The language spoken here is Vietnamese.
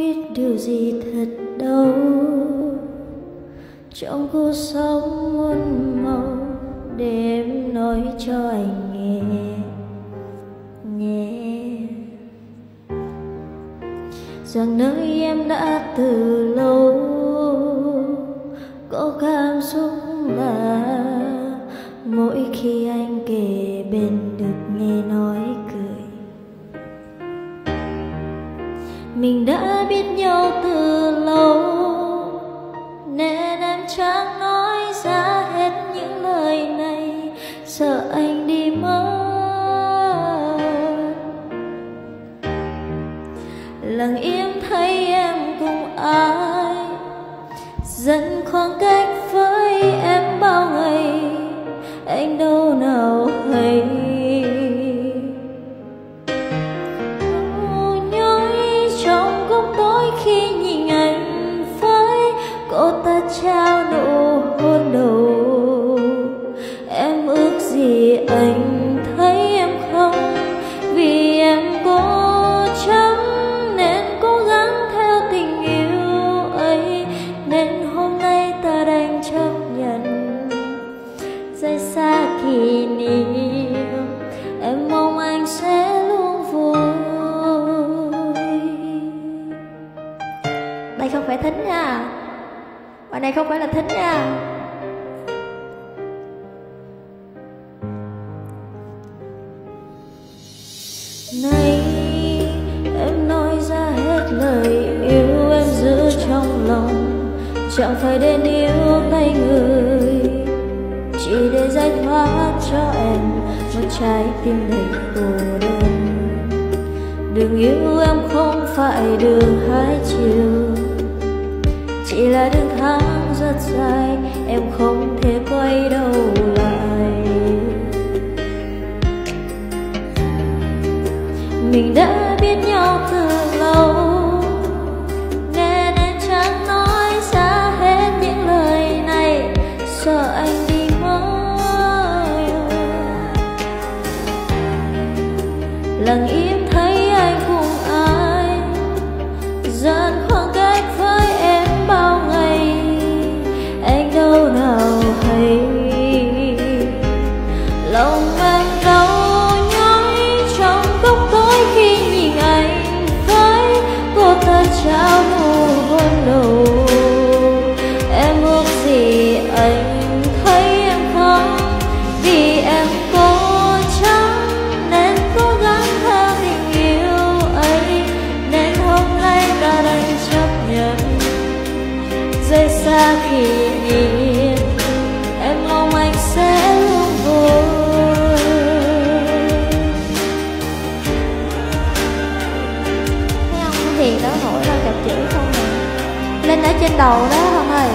biết điều gì thật đâu trong cuộc sống muôn màu để em nói cho anh nghe nhé rằng nơi em đã từ lâu, có cảm xúc là mình đã biết nhau từ lâu. Nên em chẳng nói ra hết những lời này. Sợ anh đi mất. Lặng im thấy em cùng ai. Dần khoảng cách với em bao ngày. Anh đâu nào anh thấy em không? Vì em cố chấp nên cố gắng theo tình yêu ấy. Nên hôm nay ta đành chấp nhận. Rời xa kỷ niệm, em mong anh sẽ luôn vui. Đây không phải thính nha. Bài này không phải là thính nha. Nay em nói ra hết lời yêu em giữ trong lòng. Chẳng phải đến yêu tay người, chỉ để giải thoát cho em, một trái tim đầy cô đơn. Đường yêu em không phải đường hai chiều, chỉ là đường tháng rất dài, em không thể quay đầu. Mình đã biết nhau từ lâu. Nên em chẳng nói ra hết những lời này, sợ anh đi mất lặng im thấy anh cùng ai dần hiền đó hỏi là gặp chữ không nè lên ở trên đầu đó không ơi.